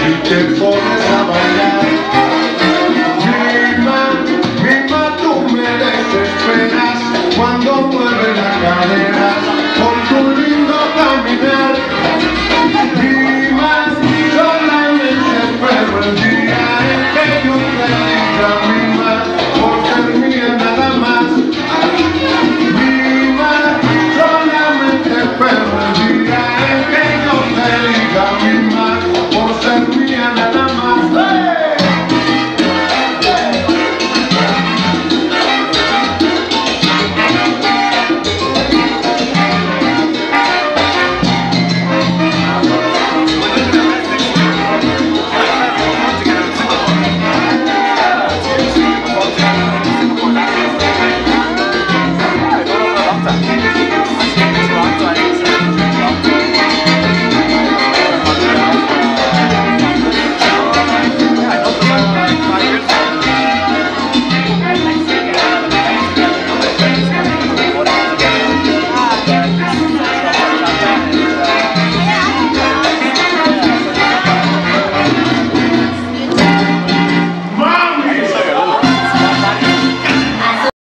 si te pones a bailar. Mima, mima, tú me desesperas cuando mueve la cadera.